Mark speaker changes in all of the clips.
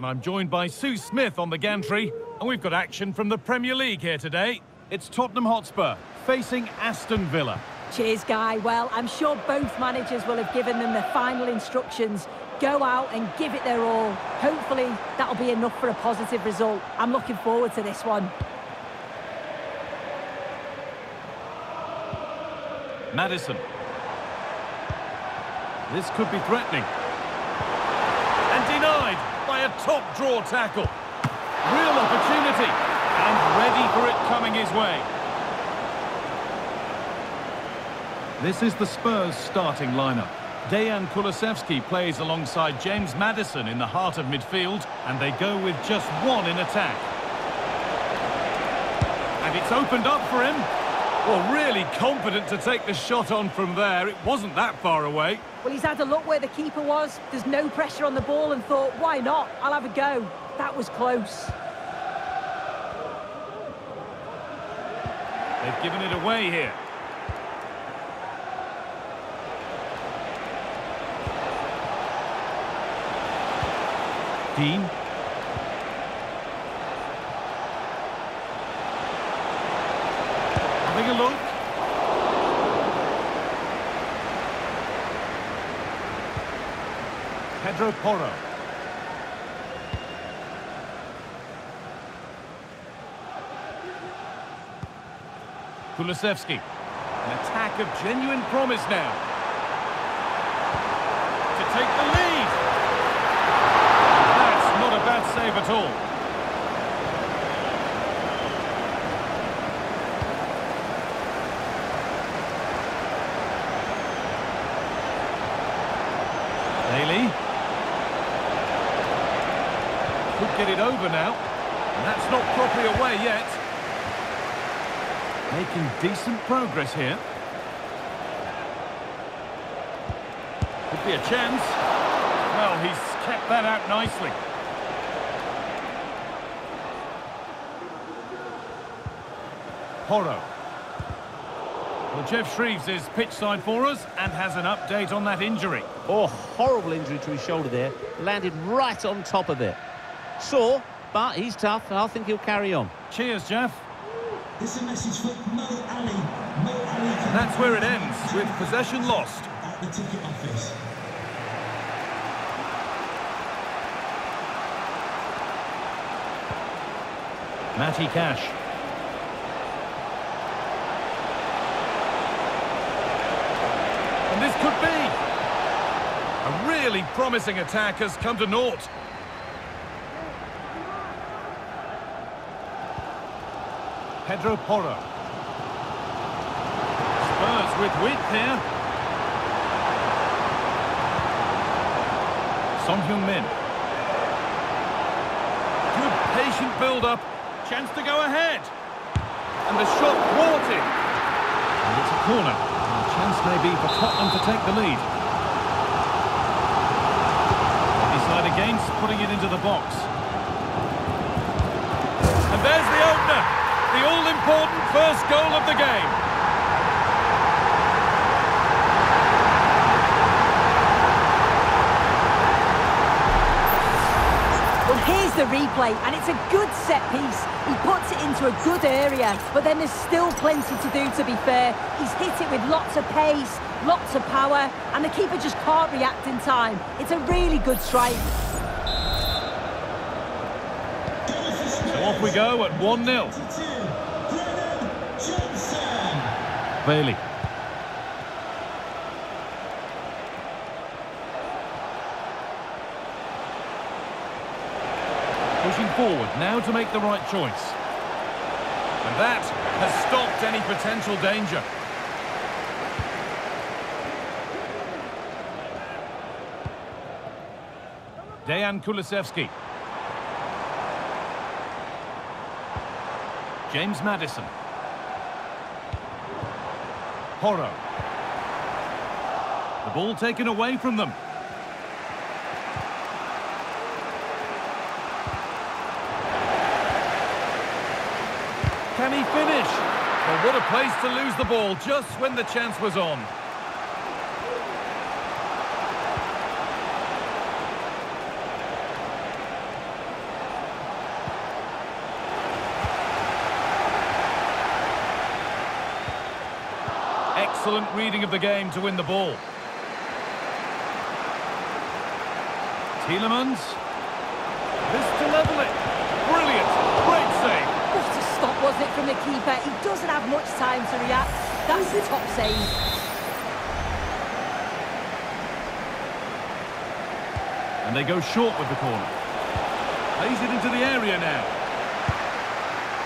Speaker 1: and I'm joined by Sue Smith on the gantry, and we've got action from the Premier League here today. It's Tottenham Hotspur facing Aston Villa.
Speaker 2: Cheers, Guy. Well, I'm sure both managers will have given them the final instructions. Go out and give it their all. Hopefully, that'll be enough for a positive result. I'm looking forward to this one.
Speaker 1: Maddison. This could be threatening. Denied by a top draw tackle. Real opportunity. And ready for it coming his way. This is the Spurs starting lineup. Dejan Kulusevski plays alongside James Maddison in the heart of midfield, and they go with just one in attack. And it's opened up for him. Well, really confident to take the shot on from there. It wasn't that far away.
Speaker 2: Well, he's had a look where the keeper was. There's no pressure on the ball and thought, why not? I'll have a go. That was close.
Speaker 1: They've given it away here. Digne. Having a look. Pedro Porro. Kulusevski. An attack of genuine promise now. To take the lead. That's not a bad save at all. Bailey. Could get it over now. And that's not properly away yet. Making decent progress here. Could be a chance. Well, he's kept that out nicely. Porro. Well, Geoff Shreeves is pitch side for us and has an update on that injury.
Speaker 3: Oh, horrible injury to his shoulder there. Landed right on top of it. Sore, but he's tough, and I think he'll carry on.
Speaker 1: Cheers, Geoff.
Speaker 4: This is a message for Mo Ali. Mo Ali.
Speaker 1: And that's where it ends, with possession lost.
Speaker 4: At the ticket office.
Speaker 1: Matty Cash. And this could be. A really promising attack has come to naught. Pedro Porro. Spurs with width here. Son Heung-min. Good patient build-up. Chance to go ahead. And the shot thwarted. And it's a corner. And a chance may be for Tottenham to take the lead. Decide against putting it into the box. And there's the opener. The all-important first goal of the game.
Speaker 2: Well, here's the replay, and it's a good set piece. He puts it into a good area, but then there's still plenty to do, to be fair. He's hit it with lots of pace, lots of power, and the keeper just can't react in time. It's a really good strike.
Speaker 1: So off we go at 1-0. Bailey. Pushing forward now to make the right choice. And that has stopped any potential danger. Dejan Kulusevski. James Maddison. Porro. The ball taken away from them. Can he finish? Well, what a place to lose the ball just when the chance was on. Excellent reading of the game to win the ball. Tielemans. This to level it. Brilliant. Great save.
Speaker 2: What a stop, wasn't it, from the keeper? He doesn't have much time to react. That's the top save.
Speaker 1: And they go short with the corner. Plays it into the area now.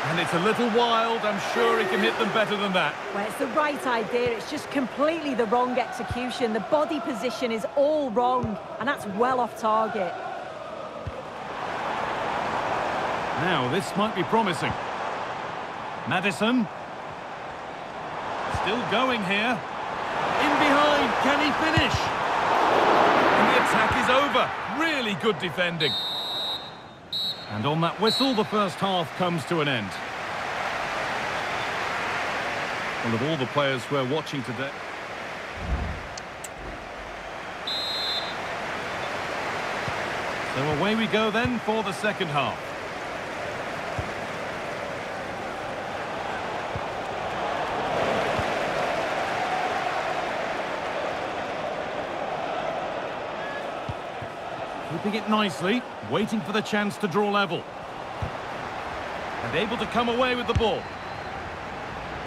Speaker 1: And it's a little wild. I'm sure he can hit them better than that.
Speaker 2: Well, it's the right idea. It's just completely the wrong execution. The body position is all wrong, and that's well off target.
Speaker 1: Now, this might be promising. Maddison. Still going here. In behind. Can he finish? And the attack is over. Really good defending. And on that whistle, the first half comes to an end. Well, of all the players we're watching today... So away we go then for the second half. It nicely, waiting for the chance to draw level. And able to come away with the ball.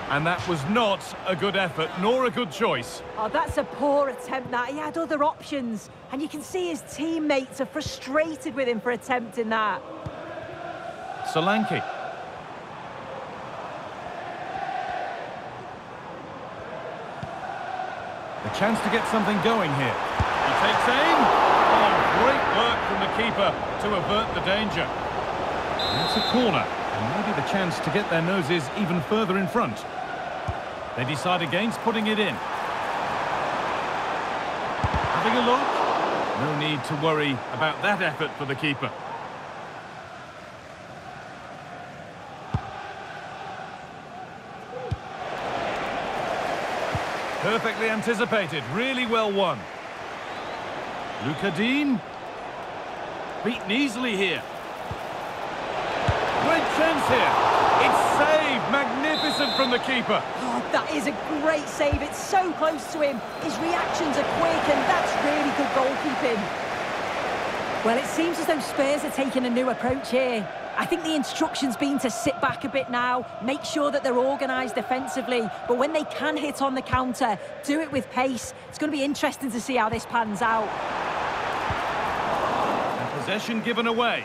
Speaker 1: And that was not a good effort, nor a good choice.
Speaker 2: Oh, that's a poor attempt, that. He had other options. And you can see his teammates are frustrated with him for attempting that.
Speaker 1: Solanke. The chance to get something going here. He takes aim. Work from the keeper to avert the danger. It's a corner, and maybe the chance to get their noses even further in front. They decide against putting it in. Having a look. No need to worry about that effort for the keeper. Perfectly anticipated, really well won. Luca Digne. Beaten easily here. Great chance here. It's saved. Magnificent from the keeper.
Speaker 2: Oh, that is a great save. It's so close to him. His reactions are quick, and that's really good goalkeeping. Well, it seems as though Spurs are taking a new approach here. I think the instruction's been to sit back a bit now, make sure that they're organised defensively, but when they can hit on the counter, do it with pace. It's going to be interesting to see how this pans out.
Speaker 1: Possession given away.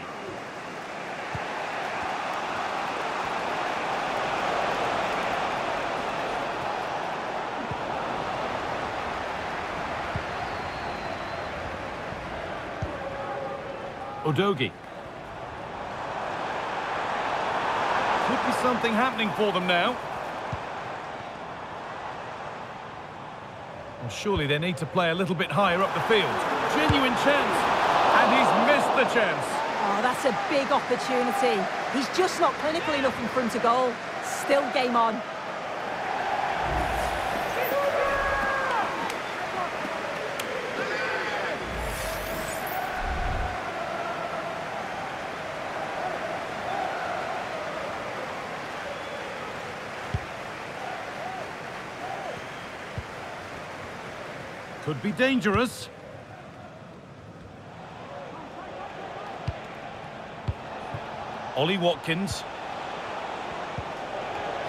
Speaker 1: Udogie. Could be something happening for them now. Well, surely they need to play a little bit higher up the field. Genuine chance. And he's missed the chance.
Speaker 2: Oh, that's a big opportunity. He's just not clinical enough in front of goal. Still game on.
Speaker 1: Could be dangerous. Ollie Watkins.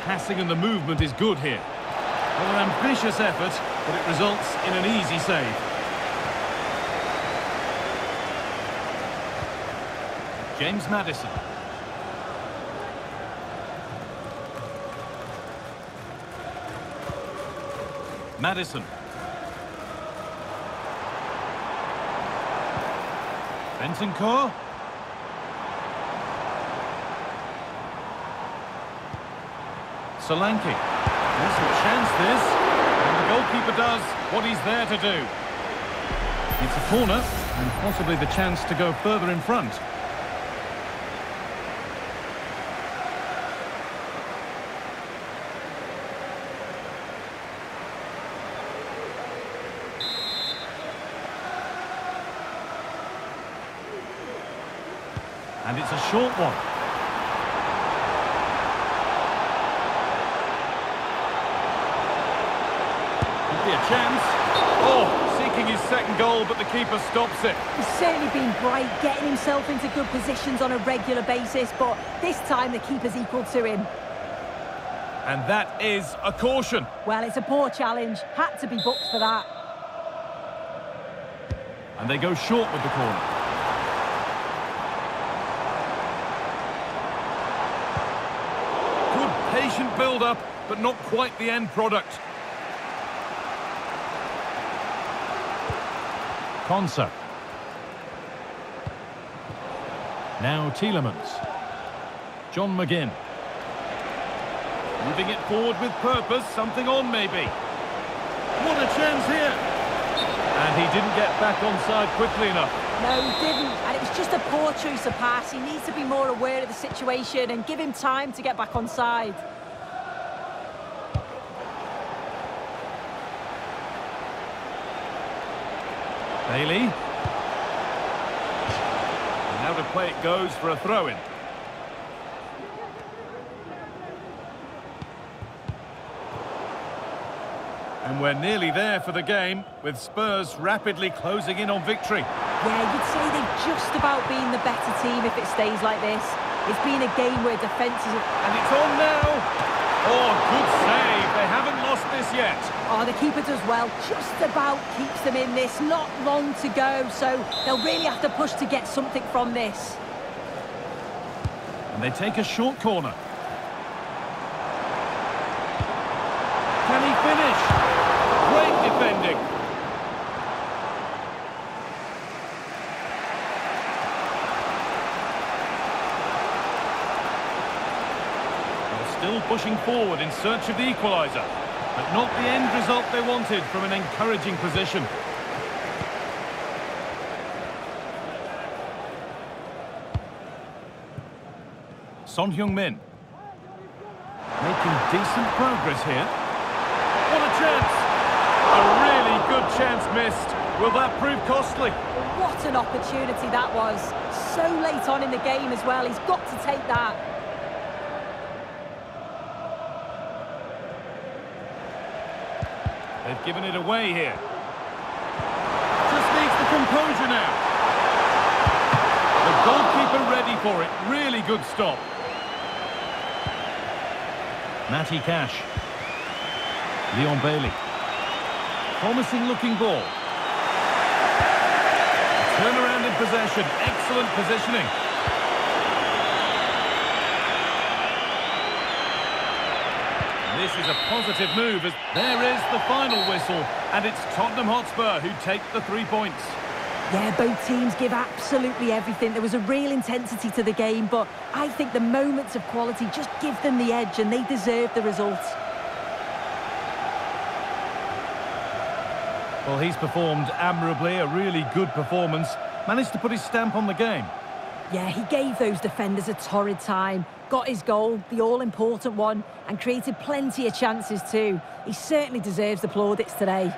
Speaker 1: Passing and the movement is good here. Well, an ambitious effort, but it results in an easy save. James Maddison. Maddison. Bentancur. Solanke. There's a chance this. And the goalkeeper does what he's there to do. It's a corner and possibly the chance to go further in front. A short one. Could be a chance. Oh, seeking his second goal, but the keeper stops it.
Speaker 2: He's certainly been bright, getting himself into good positions on a regular basis, but this time the keeper's equal to him.
Speaker 1: And that is a caution.
Speaker 2: Well, it's a poor challenge. Had to be booked for that.
Speaker 1: And they go short with the corner. Good patient build-up, but not quite the end product. Konsa. Now Tielemans. John McGinn. Moving it forward with purpose, something on maybe. What a chance here! And he didn't get back onside quickly enough.
Speaker 2: No, he didn't. And it was just a poor choice of pass. He needs to be more aware of the situation and give him time to get back on
Speaker 1: Bailey. And now to play it goes for a throw-in. And we're nearly there for the game, with Spurs rapidly closing in on victory.
Speaker 2: Yeah, you'd say they've just about been the better team if it stays like this. It's been a game where defences have...
Speaker 1: And it's on now! Oh, good save. Haven't lost this yet.
Speaker 2: Oh, the keeper does well. Just about keeps them in this. Not long to go, so they'll really have to push to get something from this.
Speaker 1: And they take a short corner. Can he finish? Great defending. They're still pushing forward in search of the equaliser. But not the end result they wanted from an encouraging position. Son Heung-min. Making decent progress here. What a chance! A really good chance missed. Will that prove costly?
Speaker 2: What an opportunity that was. So late on in the game as well. He's got to take that.
Speaker 1: They've given it away here. Just needs the composure now. The goalkeeper ready for it. Really good stop. Matty Cash. Leon Bailey. Promising looking ball. Turnaround in possession. Excellent positioning. This is a positive move as there is the final whistle and it's Tottenham Hotspur who take the three points.
Speaker 2: Yeah, both teams give absolutely everything. There was a real intensity to the game, but I think the moments of quality just give them the edge and they deserve the result.
Speaker 1: Well, he's performed admirably, a really good performance. Managed to put his stamp on the game.
Speaker 2: Yeah, he gave those defenders a torrid time, got his goal, the all-important one, and created plenty of chances too. He certainly deserves the plaudits today.